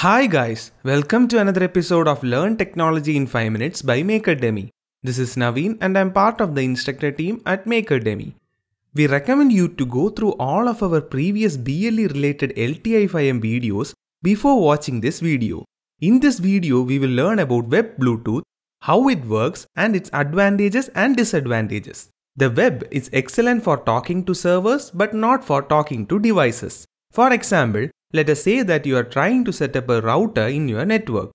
Hi guys, welcome to another episode of Learn Technology in 5 Minutes by Makerdemy. This is Naveen and I'm part of the instructor team at Makerdemy. We recommend you to go through all of our previous BLE related LTI-5M videos before watching this video. In this video, we will learn about Web Bluetooth, how it works and its advantages and disadvantages. The web is excellent for talking to servers but not for talking to devices. For example, let us say that you are trying to set up a router in your network.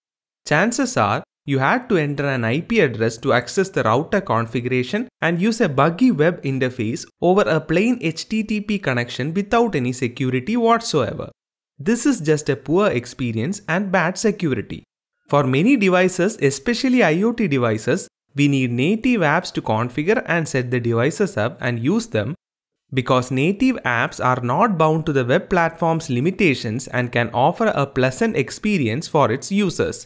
Chances are you had to enter an IP address to access the router configuration and use a buggy web interface over a plain HTTP connection without any security whatsoever. This is just a poor experience and bad security. For many devices, especially IoT devices, we need native apps to configure and set the devices up and use them because native apps are not bound to the web platform's limitations and can offer a pleasant experience for its users.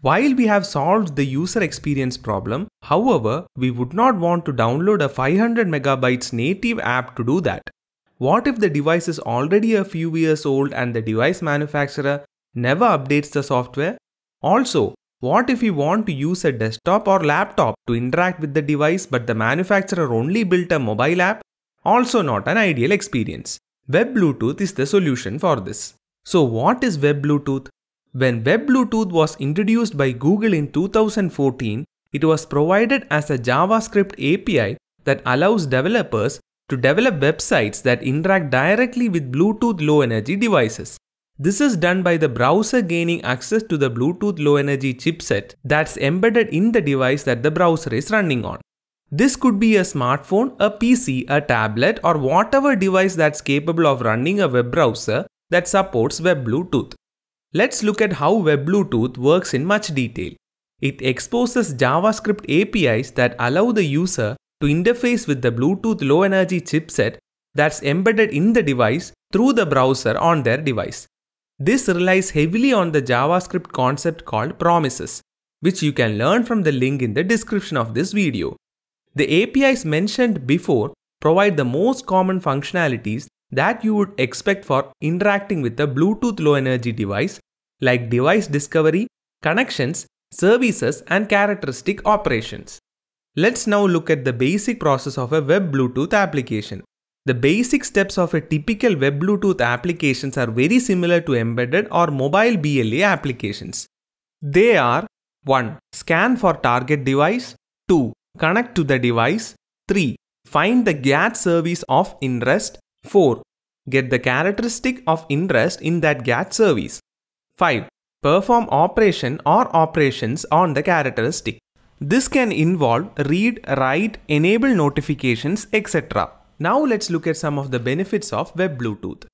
While we have solved the user experience problem, however, we would not want to download a 500 megabytes native app to do that. What if the device is already a few years old and the device manufacturer never updates the software? Also, what if we want to use a desktop or laptop to interact with the device but the manufacturer only built a mobile app? Also not an ideal experience. Web Bluetooth is the solution for this. So what is Web Bluetooth? When Web Bluetooth was introduced by Google in 2014, it was provided as a JavaScript API that allows developers to develop websites that interact directly with Bluetooth low energy devices. This is done by the browser gaining access to the Bluetooth low energy chipset that's embedded in the device that the browser is running on. This could be a smartphone, a PC, a tablet or whatever device that's capable of running a web browser that supports Web Bluetooth. Let's look at how Web Bluetooth works in much detail. It exposes JavaScript APIs that allow the user to interface with the Bluetooth low energy chipset that's embedded in the device through the browser on their device. This relies heavily on the JavaScript concept called promises, which you can learn from the link in the description of this video. The APIs mentioned before provide the most common functionalities that you would expect for interacting with a Bluetooth low energy device like device discovery, connections, services and characteristic operations. Let's now look at the basic process of a web Bluetooth application. The basic steps of a typical web Bluetooth applications are very similar to embedded or mobile BLE applications. They are 1. Scan for target device 2. Connect to the device. 3. Find the GATT service of interest. 4. Get the characteristic of interest in that GATT service. 5. Perform operation or operations on the characteristic. This can involve read, write, enable notifications, etc. Now let's look at some of the benefits of Web Bluetooth.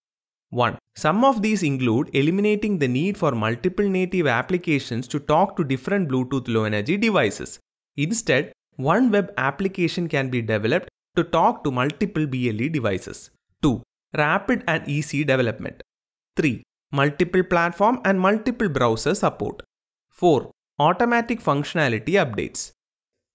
1. Some of these include eliminating the need for multiple native applications to talk to different Bluetooth low energy devices. Instead, one web application can be developed to talk to multiple BLE devices. 2. Rapid and easy development. 3. Multiple platform and multiple browser support. 4. Automatic functionality updates.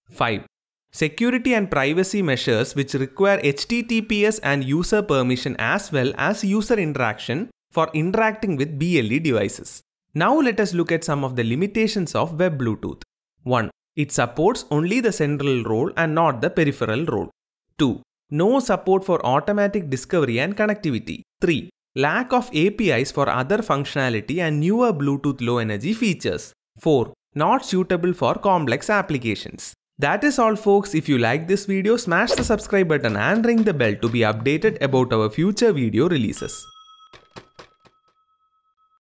5. Security and privacy measures which require HTTPS and user permission as well as user interaction for interacting with BLE devices. Now let us look at some of the limitations of Web Bluetooth. 1. It supports only the central role and not the peripheral role. 2. No support for automatic discovery and connectivity. 3. Lack of APIs for other functionality and newer Bluetooth low energy features. 4. Not suitable for complex applications. That is all folks. If you like this video, smash the subscribe button and ring the bell to be updated about our future video releases.